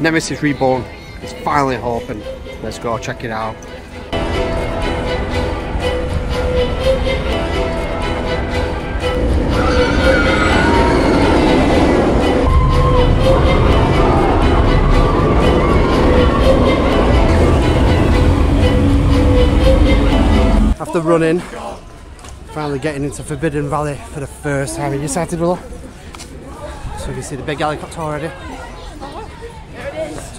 Nemesis Reborn is finally open. Let's go check it out. After running, finally getting into Forbidden Valley for the first time. You excited, brother? So you can see the big helicopter already.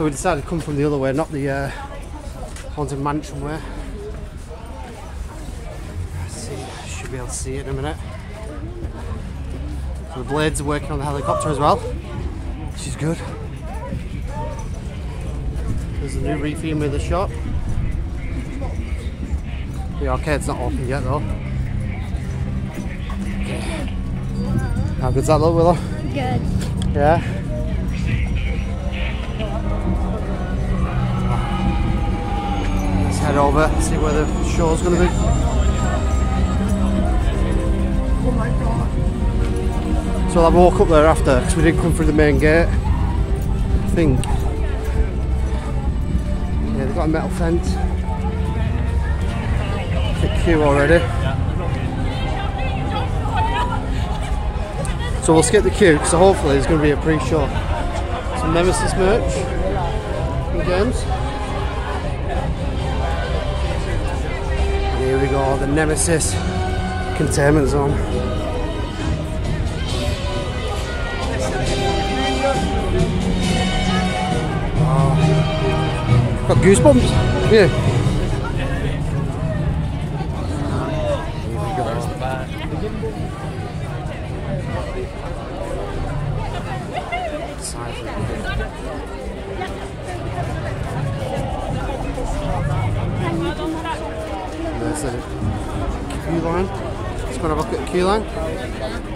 So we decided to come from the other way, not the uh, haunted mansion way. Should be able to see it in a minute. So the blades are working on the helicopter as well, which is good. There's a new refilm of the shop. The arcade's not open yet though. How good's that look, Willow? Good. Yeah. Head over, see where the show's gonna be. So I'll walk up there after because we didn't come through the main gate. I think. Yeah, they've got a metal fence. Bit queue already. So we'll skip the queue because hopefully there's going to be a pre-show. Some Nemesis merch games. We go, the Nemesis containment zone. Oh. Got goosebumps. Yeah. Go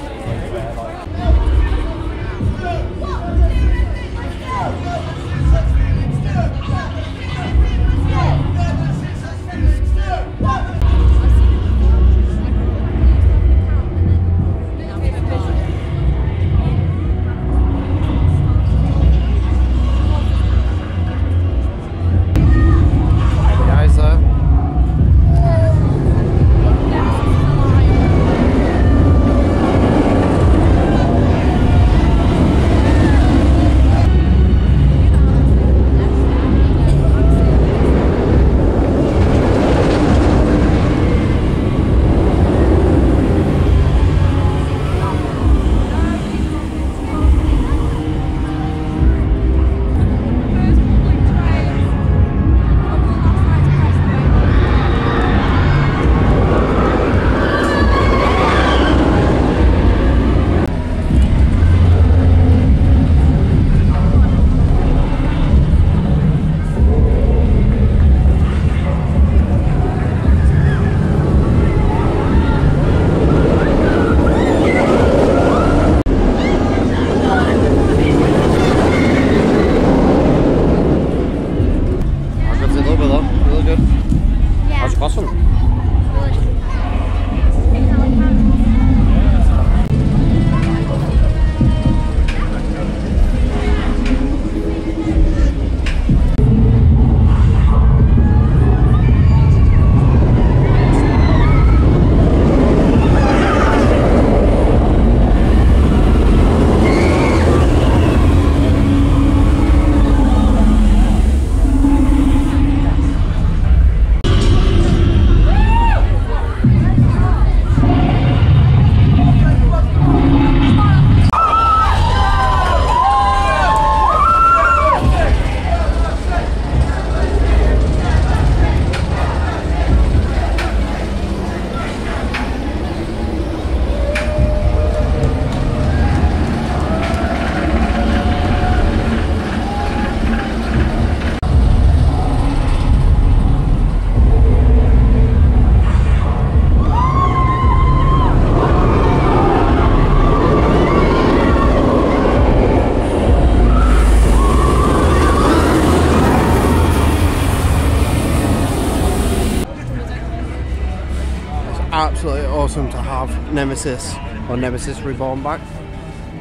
awesome to have Nemesis or Nemesis Reborn back.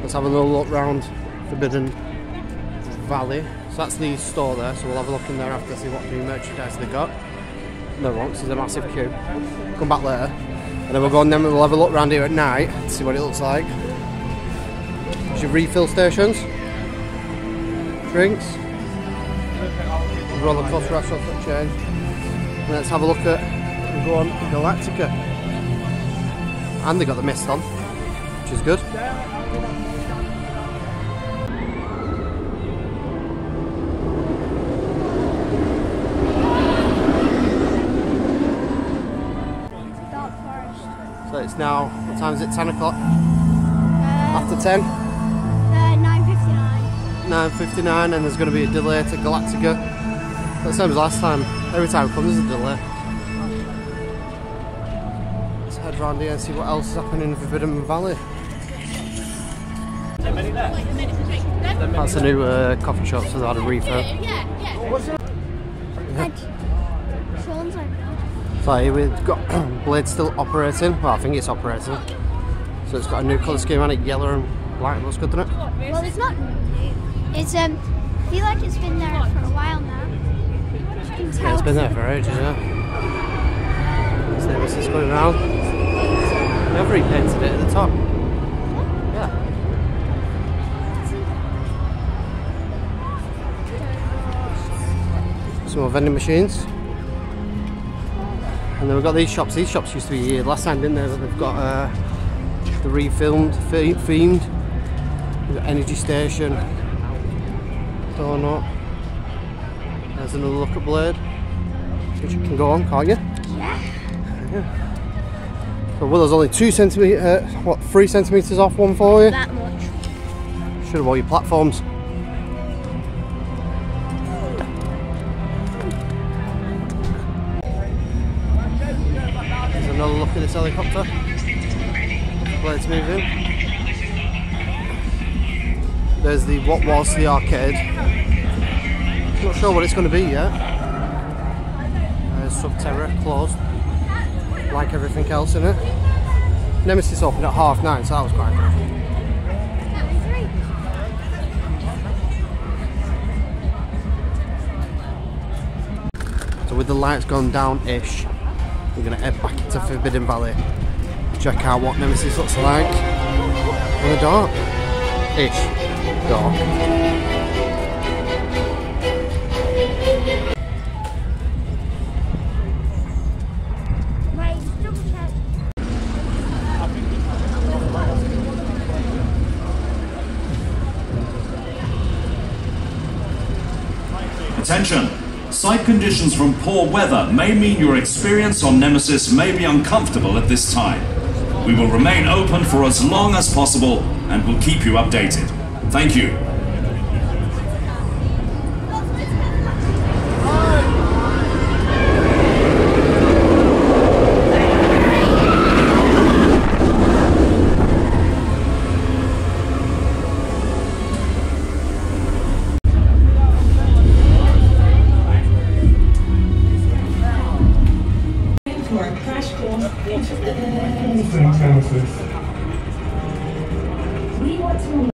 Let's have a little look round Forbidden Valley. So that's the store there, so we'll have a look in there after see what new merchandise they got. No wrong, there's a massive queue. Come back later. And then we'll go and then we'll have a look around here at night to see what it looks like. There's your refill stations. Drinks. Roller coaster restaurant change. And let's have a look at and go on Galactica. And they got the mist on, which is good. So it's now, what time is it? 10 o'clock? Uh, After 10? uh, 9.59. 9.59 and there's going to be a delay to Galactica. The same as last time. Every time it comes there's a delay. Let's head round here and see what else is happening in Forbidden Valley. That's a new uh, coffee shop, so they had a refurb. And Sean's like, So here we've got Blade still operating. Well, I think it's operating. So it's got a new colour scheme on it, yellow and black. Looks good, doesn't it? well, it's not new. It's, um, I feel like it's been there for a while now. You can tell. Yeah, it's been there for ages, yeah. So this is going around. They have repainted it at the top. Yeah. Some more vending machines. And then we've got these shops. These shops used to be here last time, didn't they? But they've got uh, the refilmed, themed. We've got energy station. Donut. There's another look at Blade. Which you can go on, can't you? Yeah. So Willow's only two centimetre, uh, what, three centimetres off one for you? That much. Should have all your platforms. There's another look at this helicopter. Blade's moving. There's the what was the arcade. Not sure what it's going to be yet. Uh, Subterra closed, like everything else in it. Nemesis opened at half nine, so that was quite good. So with the lights gone down-ish, we're gonna head back into Forbidden Valley. Check out what Nemesis looks like in the dark. Ish. Dark. Attention! Site conditions from poor weather may mean your experience on Nemesis may be uncomfortable at this time. We will remain open for as long as possible and will keep you updated. Thank you. For a